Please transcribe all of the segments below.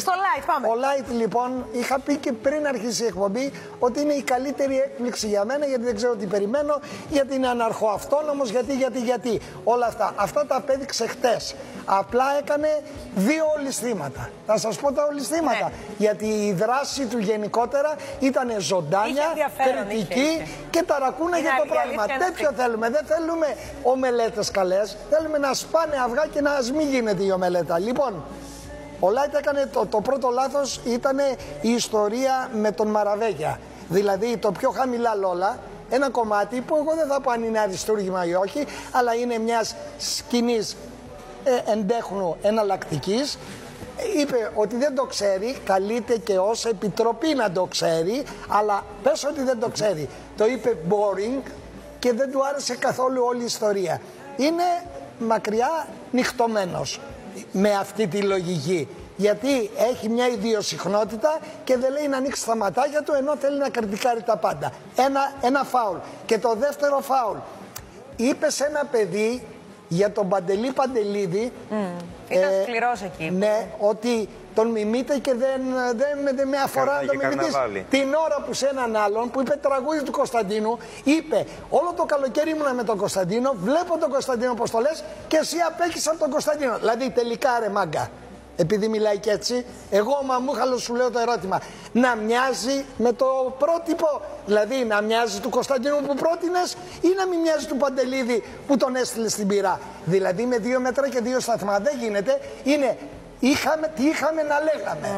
Στο light, πάμε. Ο Light λοιπόν, είχα πει και πριν αρχίσει η εκπομπή ότι είναι η καλύτερη έκπληξη για μένα γιατί δεν ξέρω τι περιμένω, γιατί είναι αναρχοαυτόνομος, γιατί, γιατί, γιατί. Όλα αυτά. Αυτά τα απέδειξε χτες. Απλά έκανε δύο ολισθήματα. Θα σας πω τα ολισθήματα. Ναι. Γιατί η δράση του γενικότερα ήταν ζωντάνια, Είχε ενδιαφέρον, κριτική είχε, είχε. και ταρακούνα Είναι για το αλήθεια, πράγμα. αλήθεια είναι Τέτοιο αυτή. θέλουμε. Δεν θέλουμε ομελέτες καλές. Θέλουμε να σπάνε αυγά και να ας μην γίνεται η ομελέτα. Λοιπόν, ο Λάιτ έκανε το, το πρώτο λάθος ήταν η ιστορία με τον Μαραβέγια. Δηλαδή το πιο χαμηλά λόλα, ένα κομμάτι που εγώ δεν θα πω αν είναι αριστούργημα ή όχι, αλλά είναι μιας σκηνής ε, εντέχνου εναλλακτικής. Είπε ότι δεν το ξέρει, καλείται και ως επιτροπή να το ξέρει, αλλά πες ότι δεν το ξέρει. Το είπε boring και δεν του άρεσε καθόλου όλη η ιστορία. Είναι μακριά νυχτωμένος με αυτή τη λογική. Γιατί έχει μια ιδιοσυχνότητα και δεν λέει να ανοίξει τα ματάκια του ενώ θέλει να κριτικάρει τα πάντα. Ένα, ένα φάουλ. Και το δεύτερο φάουλ. Είπε σε ένα παιδί για τον Παντελή Παντελίδη. Ήταν ε, σκληρός εκεί. Ναι, ότι τον μιμείτε και δεν, δεν, δεν με αφορά να Καρνάγι, τον μιμητείς. καρναβάλι. Την ώρα που σε έναν άλλον που είπε τραγούδι του Κωνσταντίνου, είπε Όλο το καλοκαίρι ήμουνα με τον Κωνσταντίνο, βλέπω τον Κωνσταντίνο πώ το λες και εσύ απέχεις από τον Κωνσταντίνο. Δηλαδή τελικά ρε μάγκα. Επειδή μιλάει και έτσι, εγώ ο Μαμούχαλο σου λέω το ερώτημα. Να μοιάζει με το πρότυπο, δηλαδή να μοιάζει του Κωνσταντίνου που πρότεινες ή να μην μοιάζει του Παντελίδη που τον έστειλες στην πυρά. Δηλαδή με δύο μέτρα και δύο σταθμά. Δεν γίνεται. Είναι Είχαμε, τι είχαμε να λέγαμε.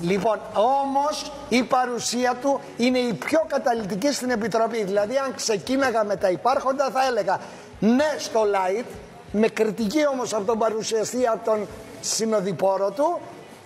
Λοιπόν, όμως η παρουσία του είναι η πιο καταλητική στην Επιτροπή. Δηλαδή, αν ξεκίναγα με τα υπάρχοντα, θα έλεγα ναι στο light, με κριτική όμως από τον παρουσιαστή, από τον συνοδοιπόρο του,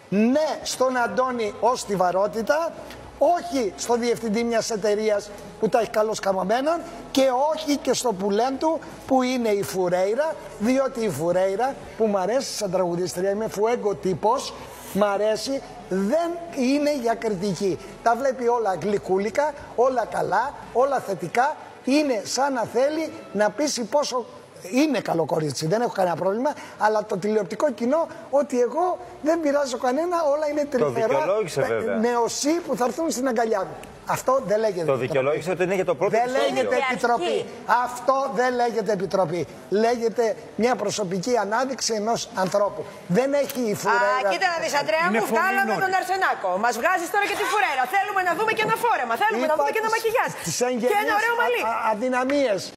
ναι στον Αντώνη ως τη βαρότητα, όχι στο διευθυντή μιας εταιρείας που τα έχει καλώς καμωμένα. Και όχι και στο πουλέν του που είναι η Φουρέιρα, διότι η Φουρέιρα που μ' αρέσει σαν τραγουδίστρια, είμαι φουέγκο τύπος, μ' αρέσει, δεν είναι για κριτική. Τα βλέπει όλα γλυκούλικα, όλα καλά, όλα θετικά, είναι σαν να θέλει να πείσει πόσο είναι καλό κορίτσι, δεν έχω κανένα πρόβλημα. Αλλά το τηλεοπτικό κοινό, ότι εγώ δεν πειράζω κανένα, όλα είναι τρυφερά. δικαιολόγησε, ε, βέβαια. Νεοσύ που θα έρθουν στην αγκαλιά μου. Αυτό δεν λέγεται. Το επιτροπή. δικαιολόγησε ότι είναι για το πρώτο Δεν επεισόδιο. λέγεται Και επιτροπή. αρχή. Αυτό δεν λέγεται επιτροπή. Λέγεται μια προσωπική ανάδειξη ενός ανθρώπου. Δεν έχει η Α, φουρέρα. κοίτα να δεις, Αντρέα Είναι μου, φωνή βγάλαμε νόρη. τον Αρσενάκο. Μας βγάζεις τώρα και τη φουρέρα. Θέλουμε να δούμε και ένα φόρεμα. Θέλουμε να Είπα δούμε και ένα τις- μακιγιάζ. τις Και ένα εγγενείς ωραίο μαλλί. α- α- αδυναμίες.